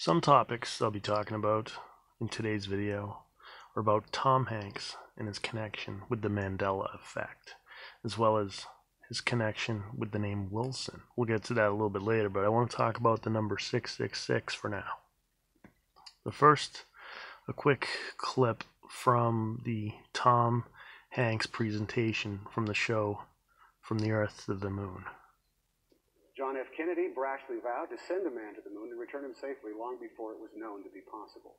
Some topics I'll be talking about in today's video are about Tom Hanks and his connection with the Mandela effect, as well as his connection with the name Wilson. We'll get to that a little bit later, but I want to talk about the number 666 for now. The first, a quick clip from the Tom Hanks presentation from the show From the Earth to the Moon. John F. Kennedy brashly vowed to send a man to the moon and return him safely long before it was known to be possible.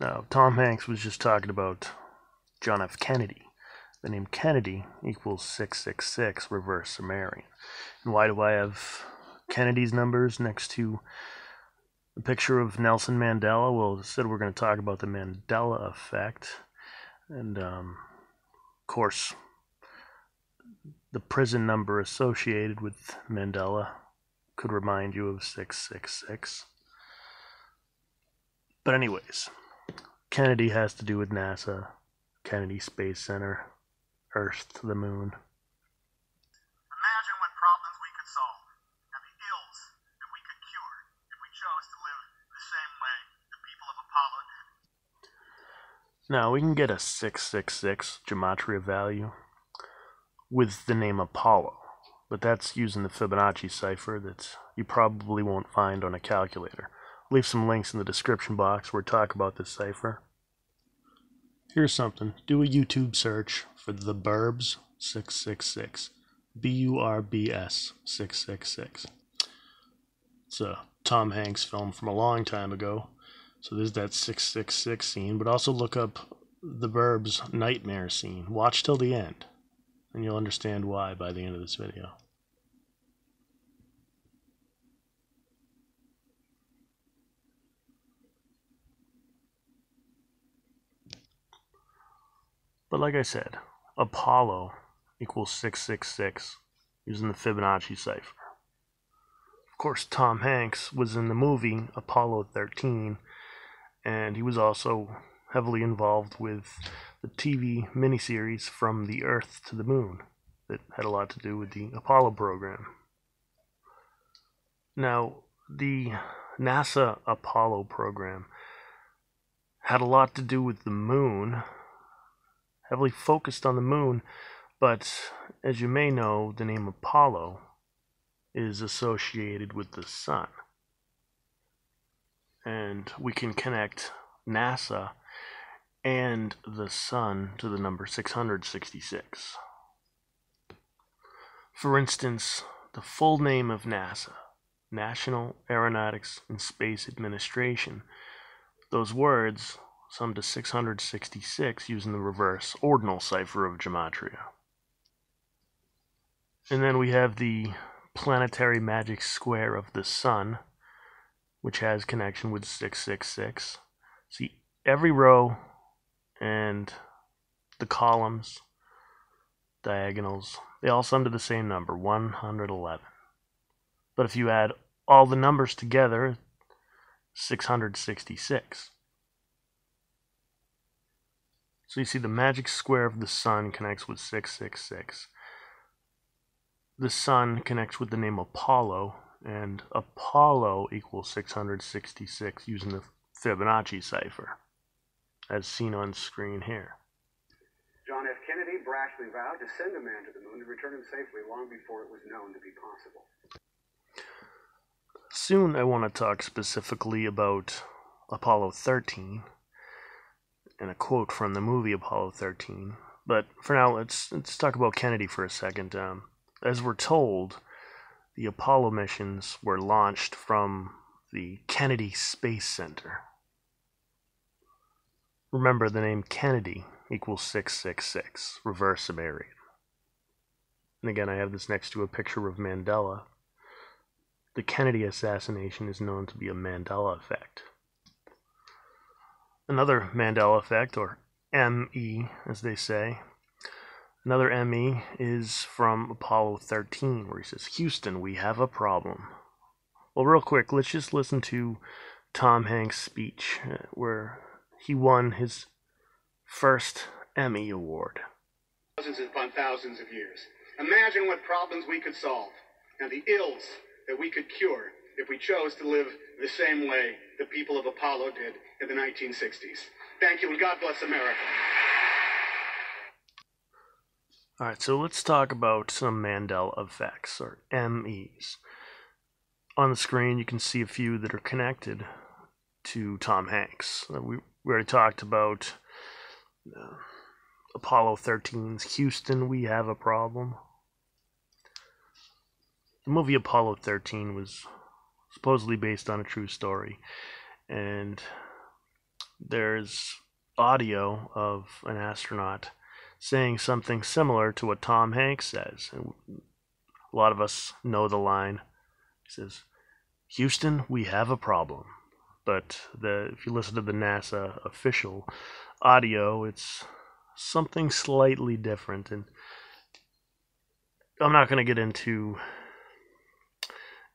Now, Tom Hanks was just talking about John F. Kennedy. The name Kennedy equals 666 reverse Sumerian. And why do I have Kennedy's numbers next to a picture of Nelson Mandela? Well, instead, we're going to talk about the Mandela effect. And, um, of course, the prison number associated with Mandela could remind you of 666. But, anyways, Kennedy has to do with NASA, Kennedy Space Center, Earth to the moon. Imagine what problems we could solve and the ills that we could cure if we chose to live the same way the people of Apollo did. Now, we can get a 666 gematria value with the name Apollo, but that's using the Fibonacci cipher that you probably won't find on a calculator. I'll leave some links in the description box where I talk about this cipher. Here's something. Do a YouTube search for the Burbs 666. B U R B S 666. It's a Tom Hanks film from a long time ago. So there's that 666 scene, but also look up the Burbs nightmare scene. Watch till the end and you'll understand why by the end of this video. But like I said, Apollo equals 666 using the Fibonacci cipher. Of course, Tom Hanks was in the movie Apollo 13, and he was also heavily involved with the TV miniseries From the Earth to the Moon that had a lot to do with the Apollo program. Now, the NASA Apollo program had a lot to do with the moon, heavily focused on the moon, but as you may know, the name Apollo is associated with the sun. And we can connect NASA and the sun to the number 666. For instance, the full name of NASA, National Aeronautics and Space Administration, those words sum to 666 using the reverse ordinal cipher of Gematria. And then we have the planetary magic square of the sun, which has connection with 666. See, every row and the columns, diagonals, they all sum to the same number, 111. But if you add all the numbers together, 666. So you see the magic square of the sun connects with 666. The sun connects with the name Apollo, and Apollo equals 666 using the Fibonacci cipher as seen on screen here. John F. Kennedy brashly vowed to send a man to the moon and return him safely long before it was known to be possible. Soon I want to talk specifically about Apollo 13 and a quote from the movie Apollo 13. But for now, let's let's talk about Kennedy for a second. Um, as we're told, the Apollo missions were launched from the Kennedy Space Center Remember the name Kennedy equals 666, reverse Sumerian. And again, I have this next to a picture of Mandela. The Kennedy assassination is known to be a Mandela effect. Another Mandela effect, or ME as they say, another ME is from Apollo 13, where he says, Houston, we have a problem. Well, real quick, let's just listen to Tom Hanks' speech, uh, where he won his first Emmy Award. Thousands upon thousands of years. Imagine what problems we could solve and the ills that we could cure if we chose to live the same way the people of Apollo did in the 1960s. Thank you, and God bless America. All right, so let's talk about some Mandela effects, or MEs. On the screen, you can see a few that are connected to Tom Hanks. We, we already talked about uh, Apollo 13's Houston, We Have a Problem. The movie Apollo 13 was supposedly based on a true story, and there's audio of an astronaut saying something similar to what Tom Hanks says. A lot of us know the line. He says, Houston, we have a problem. But the, if you listen to the NASA official audio, it's something slightly different. And I'm not going to get into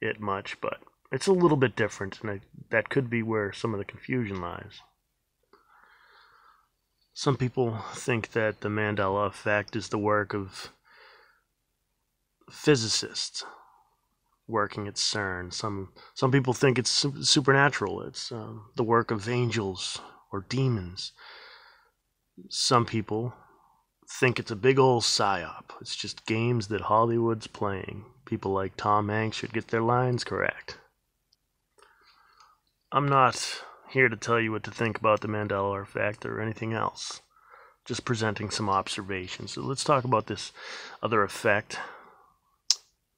it much, but it's a little bit different. And I, that could be where some of the confusion lies. Some people think that the Mandela effect is the work of physicists working at CERN. Some some people think it's supernatural. It's um, the work of angels or demons. Some people think it's a big old psyop. It's just games that Hollywood's playing. People like Tom Hanks should get their lines correct. I'm not here to tell you what to think about the Mandela effect or anything else. Just presenting some observations. So let's talk about this other effect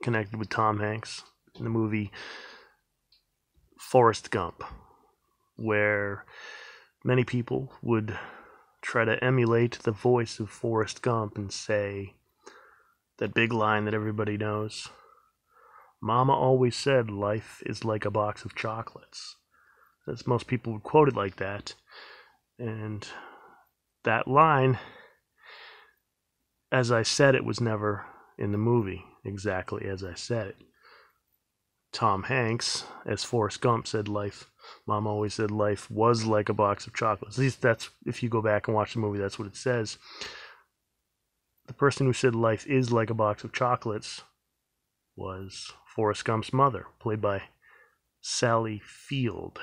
connected with Tom Hanks in the movie Forrest Gump, where many people would try to emulate the voice of Forrest Gump and say that big line that everybody knows Mama always said life is like a box of chocolates as most people would quote it like that. And that line, as I said, it was never in the movie exactly as I said it. Tom Hanks, as Forrest Gump said, life, mom always said life was like a box of chocolates. At least that's, if you go back and watch the movie, that's what it says. The person who said life is like a box of chocolates was Forrest Gump's mother, played by Sally Field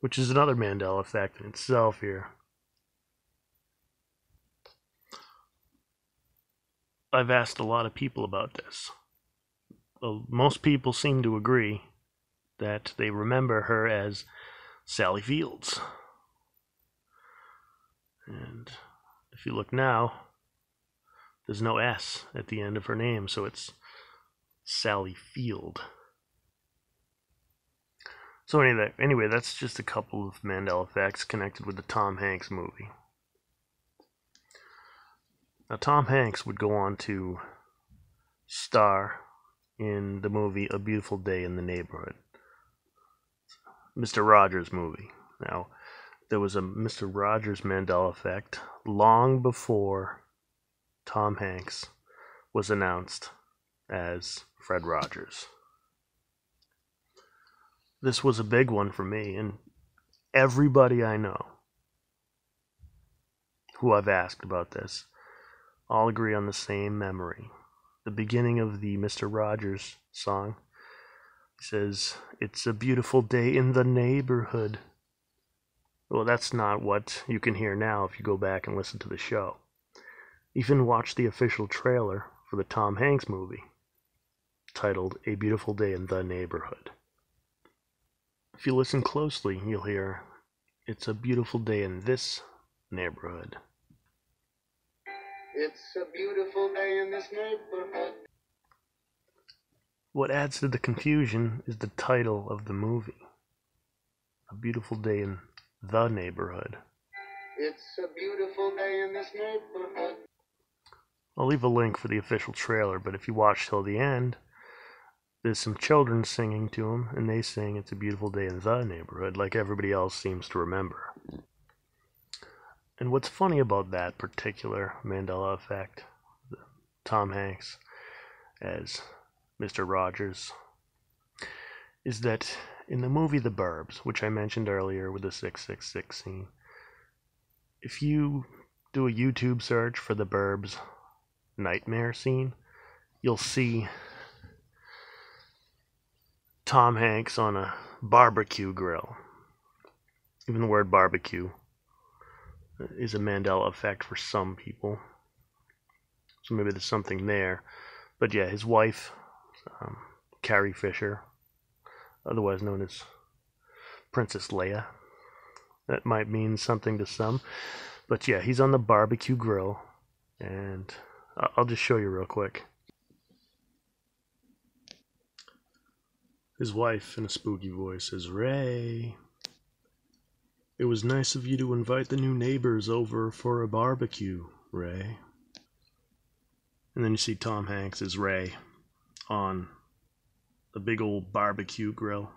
which is another Mandela effect in itself here. I've asked a lot of people about this. Well, most people seem to agree that they remember her as Sally Fields. And if you look now, there's no S at the end of her name, so it's Sally Field. So anyway, anyway, that's just a couple of Mandela effects connected with the Tom Hanks movie. Now, Tom Hanks would go on to star in the movie A Beautiful Day in the Neighborhood, Mr. Rogers movie. Now, there was a Mr. Rogers Mandela effect long before Tom Hanks was announced as Fred Rogers this was a big one for me, and everybody I know who I've asked about this all agree on the same memory. The beginning of the Mr. Rogers song He says, It's a beautiful day in the neighborhood. Well, that's not what you can hear now if you go back and listen to the show. Even watch the official trailer for the Tom Hanks movie titled A Beautiful Day in the Neighborhood. If you listen closely, you'll hear, It's a beautiful day in this neighborhood. It's a beautiful day in this neighborhood. What adds to the confusion is the title of the movie A Beautiful Day in the Neighborhood. It's a beautiful day in this neighborhood. I'll leave a link for the official trailer, but if you watch till the end, there's some children singing to him, and they sing It's a Beautiful Day in the Neighborhood, like everybody else seems to remember. And what's funny about that particular Mandela effect, Tom Hanks as Mr. Rogers, is that in the movie The Burbs, which I mentioned earlier with the 666 scene, if you do a YouTube search for The Burbs nightmare scene, you'll see Tom Hanks on a barbecue grill. Even the word barbecue is a Mandela effect for some people. So maybe there's something there. But yeah, his wife, um, Carrie Fisher, otherwise known as Princess Leia. That might mean something to some. But yeah, he's on the barbecue grill. And I'll just show you real quick. His wife, in a spooky voice, says, Ray, it was nice of you to invite the new neighbors over for a barbecue, Ray. And then you see Tom Hanks as Ray on the big old barbecue grill.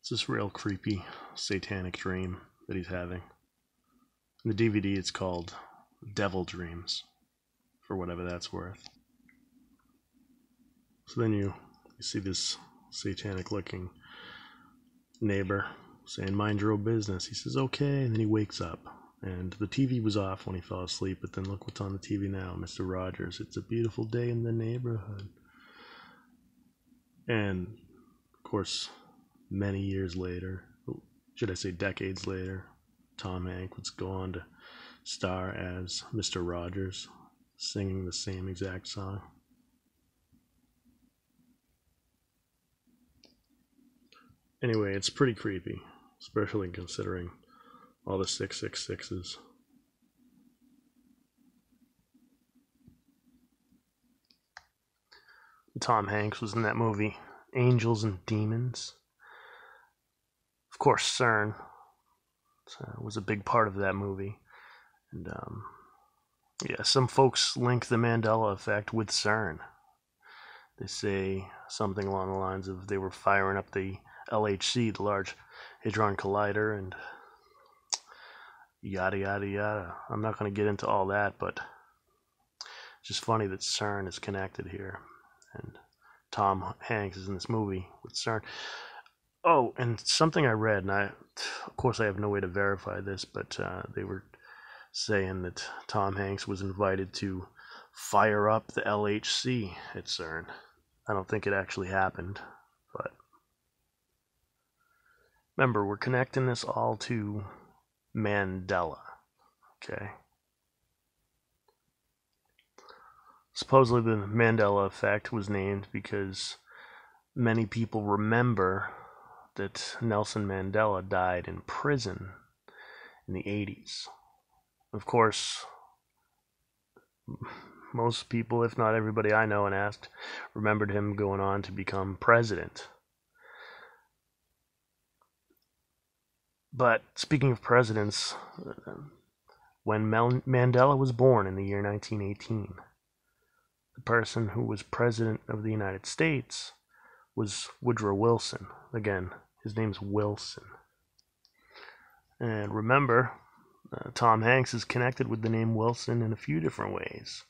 It's this real creepy satanic dream that he's having. In the DVD, it's called Devil Dreams, for whatever that's worth. So then you, you see this satanic looking neighbor saying, Mind your own business. He says, Okay. And then he wakes up. And the TV was off when he fell asleep, but then look what's on the TV now, Mr. Rogers. It's a beautiful day in the neighborhood. And, of course, many years later, should I say decades later, Tom Hanks would go on to star as Mr. Rogers, singing the same exact song. Anyway, it's pretty creepy, especially considering all the 666s. Tom Hanks was in that movie, Angels and Demons. Of course, CERN was a big part of that movie. And, um, yeah, some folks link the Mandela effect with CERN. They say something along the lines of they were firing up the LHC, the Large Hadron Collider, and yada yada yada. I'm not going to get into all that, but it's just funny that CERN is connected here, and Tom Hanks is in this movie with CERN. Oh, and something I read, and I, of course, I have no way to verify this, but uh, they were saying that Tom Hanks was invited to fire up the LHC at CERN. I don't think it actually happened, but remember, we're connecting this all to Mandela. Okay. Supposedly, the Mandela effect was named because many people remember that Nelson Mandela died in prison in the 80s. Of course, most people, if not everybody I know and asked, remembered him going on to become president. But speaking of presidents, when Mel- Mandela was born in the year 1918, the person who was president of the United States was Woodrow Wilson. Again, his name's Wilson. And remember, uh, Tom Hanks is connected with the name Wilson in a few different ways.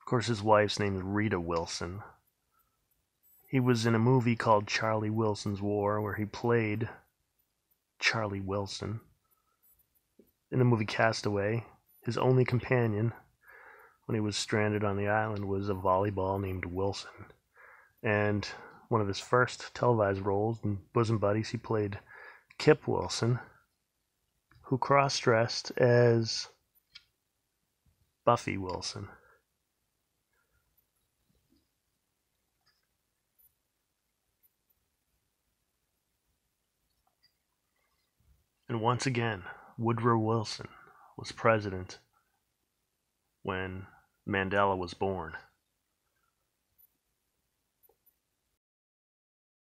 Of course, his wife's name is Rita Wilson. He was in a movie called Charlie Wilson's War where he played Charlie Wilson. In the movie Castaway, his only companion when he was stranded on the island was a volleyball named Wilson. And one of his first televised roles in Bosom Buddies, he played Kip Wilson who cross dressed as Buffy Wilson. And once again, Woodrow Wilson was president when Mandela was born.